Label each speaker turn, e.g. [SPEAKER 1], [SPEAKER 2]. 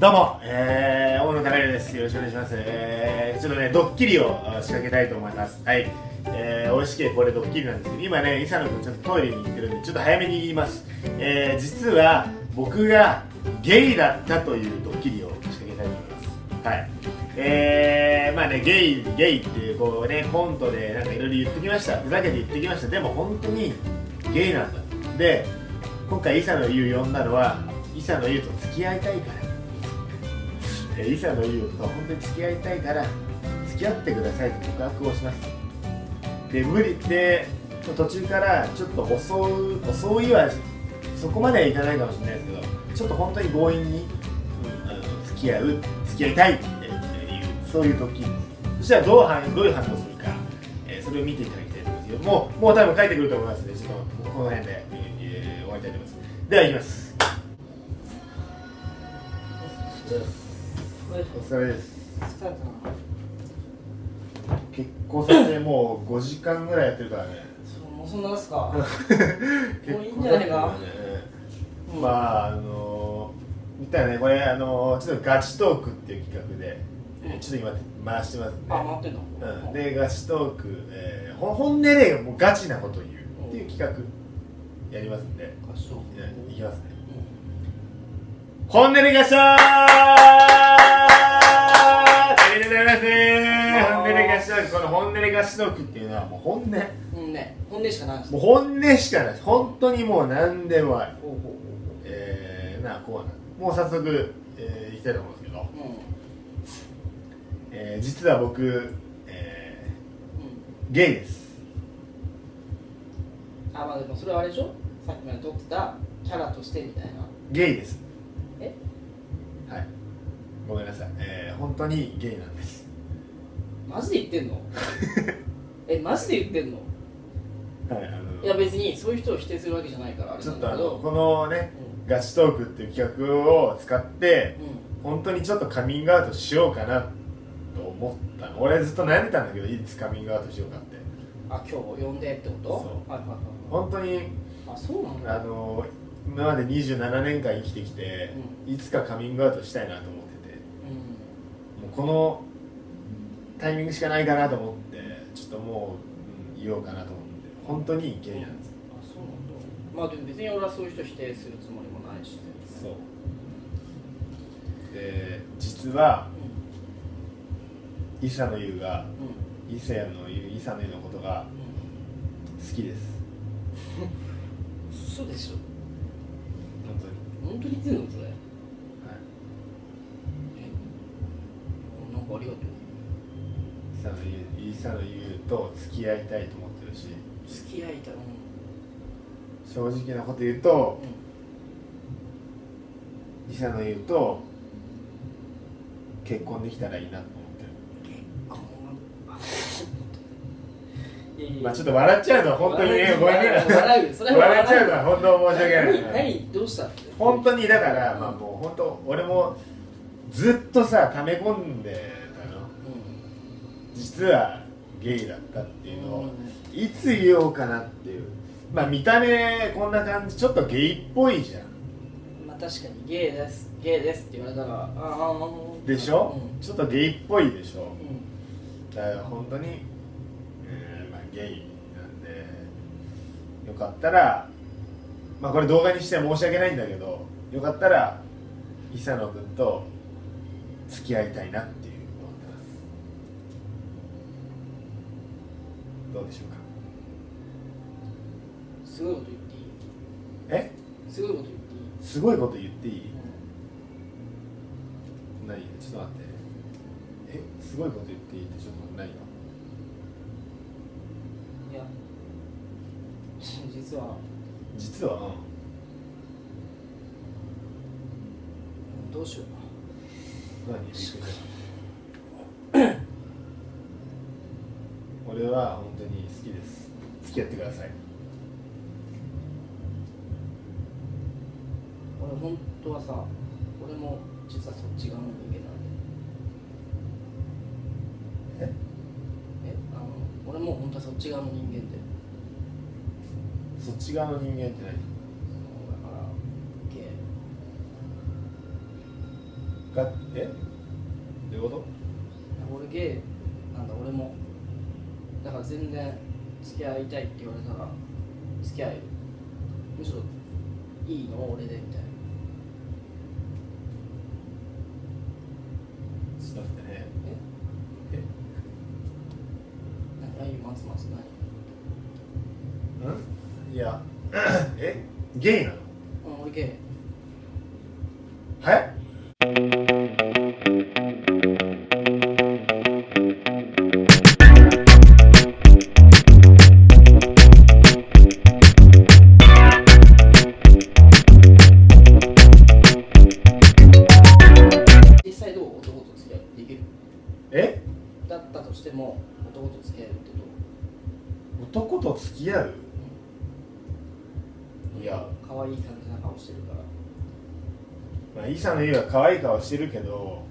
[SPEAKER 1] どうも、えー、大野高弘です。よろしくお願いします。えー、ちょっとね、ドッキリを仕掛けたいと思います。はい。えー、美味しけこれドッキリなんですけど、今ね、伊佐野くんちょっとトイレに行ってるんで、ちょっと早めに言います。えー、実は、僕がゲイだったというドッキリを仕掛けたいと思います。はい。えー、まあね、ゲイ、ゲイっていう、こうね、コントでなんかいろいろ言ってきました。ふざけて言ってきました。でも本当にゲイなんだ。で、今回伊佐野優呼んだのは、伊佐野優と付き合いたいから。えー、伊佐野優と本当に付き合いたいから付き合ってくださいと告白をします。で無理。で途中からちょっと襲う襲いはそこまではいかないかもしれないですけどちょっと本当に強引に、うん、あの付き合う付き合いたいっていうそういう時。そしたらどう反どういう反応するか、えー、それを見ていただきたいと思います。けどもうもう多分書いてくると思いますのでちょっとこの辺で、えー、終わりたいと思います。ではいきます。お疲れです。結婚させてもう5時間ぐらいやってるからね。
[SPEAKER 2] もうそんなですか？
[SPEAKER 1] 結
[SPEAKER 2] もういいんじゃないか？うん
[SPEAKER 1] まああの見たらねこれあのちょっとガチトークっていう企画で、えーちょっと今回してますね。
[SPEAKER 2] あ回ってんの？
[SPEAKER 1] うん、でガチトーク、えー、ほ本音でもうガチなこと言うっていう企画。やりますんで、
[SPEAKER 2] あそう
[SPEAKER 1] いやいきますね。
[SPEAKER 2] う
[SPEAKER 1] 本音でガショーの本音でガチトークっていうのはもう本音。も
[SPEAKER 2] んうんね本音しかないです
[SPEAKER 1] う本音しかない本当にもう何でもある。
[SPEAKER 2] ほうほうほう。
[SPEAKER 1] えー、なあこうなもう早速、えー、いきたいと思うんですけど、
[SPEAKER 2] ほう
[SPEAKER 1] えー、実は僕、え
[SPEAKER 2] うんうん。
[SPEAKER 1] ー、ゲイです。
[SPEAKER 2] あまあでもそれはあれでしょ？さっきまで撮ってたキャラとしてみたいな。
[SPEAKER 1] ゲイです。
[SPEAKER 2] え？
[SPEAKER 1] はい。ごめんなさい、えー、本当にゲイなんです
[SPEAKER 2] マジで言ってんの？えマジで言ってんの？
[SPEAKER 1] はいあの
[SPEAKER 2] いや別にそういう人を否定するわけじゃないからあれ
[SPEAKER 1] ちょっ
[SPEAKER 2] なんだけど。
[SPEAKER 1] とあのこのねガチトークっていう企画を使って
[SPEAKER 2] うん。
[SPEAKER 1] 本当にちょっとカミングアウトしようかなと思ったの。俺ずっと悩んでたんだけどいつカミングアウトしようかって。
[SPEAKER 2] あ今日呼んでってこと？
[SPEAKER 1] そう。
[SPEAKER 2] はいはいはい
[SPEAKER 1] 本当に
[SPEAKER 2] あそうなんだ。
[SPEAKER 1] あの今まで27年間生きてきて、いつかカミングアウトしたいなと思ってて。
[SPEAKER 2] うん。
[SPEAKER 1] もうこのタイミングしかないかなと思ってちょっともう、うん言おうかなと思って本当にゲイなんです
[SPEAKER 2] あそうなんだ。まあでも別に俺はそういう人否定するつもりもないし
[SPEAKER 1] そう。で実は
[SPEAKER 2] う
[SPEAKER 1] 伊佐の優が
[SPEAKER 2] んうん。
[SPEAKER 1] 伊勢の優伊佐の優のことが好きです。
[SPEAKER 2] 嘘でしょ。
[SPEAKER 1] 本当に。
[SPEAKER 2] 本当に言ってんのそれ。
[SPEAKER 1] はい。
[SPEAKER 2] えなんかありがとう
[SPEAKER 1] 伊佐の優伊佐の優と付き合いたいと思ってるし。
[SPEAKER 2] 付き合いたいう。ん
[SPEAKER 1] 正直なこと言うと
[SPEAKER 2] う
[SPEAKER 1] 伊佐の優と結婚できたらいいなと思ってる。
[SPEAKER 2] ん結婚はいやいや
[SPEAKER 1] まあちょっと笑っちゃうのは本当にねごめんね。
[SPEAKER 2] 笑
[SPEAKER 1] っちゃうのは本当申し訳ない。
[SPEAKER 2] 何何どうした
[SPEAKER 1] 本当にだからまあもう本当俺もずっとさ溜め込んで実はゲイだったっていうのを
[SPEAKER 2] ん。
[SPEAKER 1] いつ言おうかなっていう。まあ見た目こんな感じちょっとゲイっぽいじゃん。
[SPEAKER 2] まあ確かにゲイです。ゲイですって言われたらああ
[SPEAKER 1] でしょ、
[SPEAKER 2] うん
[SPEAKER 1] ちょっとゲイっぽいでしょ
[SPEAKER 2] うん
[SPEAKER 1] だから本当に、えーまあ、ゲイなんでよかったらまあこれ動画にしては申し訳ないんだけどよかったら伊佐野君と付き合いたいなってますどうでしょうか？
[SPEAKER 2] すごいこと言っていい？
[SPEAKER 1] え？
[SPEAKER 2] すごいこと言っていい？
[SPEAKER 1] すごいこと言っていい？何ちょっと待って。え？すごいこと言っていいってちょっと待って。何が
[SPEAKER 2] いや。実は。
[SPEAKER 1] 実は？うん。
[SPEAKER 2] うんどうしようか。
[SPEAKER 1] 何？びっくりした俺は本当に好きです。付き合ってください。
[SPEAKER 2] 俺本当はさ俺も実はそっち側の人間なんで
[SPEAKER 1] え？
[SPEAKER 2] え？あの俺も本当はそっち側の人間で。
[SPEAKER 1] そっち側の人間って何？
[SPEAKER 2] そうだからゲ
[SPEAKER 1] がえ？どういうこと？
[SPEAKER 2] 俺ゲイなんだ俺もだから全然付き合いたいって言われたら付き合えるむしろいいの俺でみたいな。
[SPEAKER 1] ちょっと待ってね
[SPEAKER 2] え何何松松何
[SPEAKER 1] うん？いや え？ゲイなの？
[SPEAKER 2] うん俺ゲイ。
[SPEAKER 1] はい男と付き合う？いや
[SPEAKER 2] 可愛い感じな顔してるから。
[SPEAKER 1] まあイサの家は可愛い顔してるけど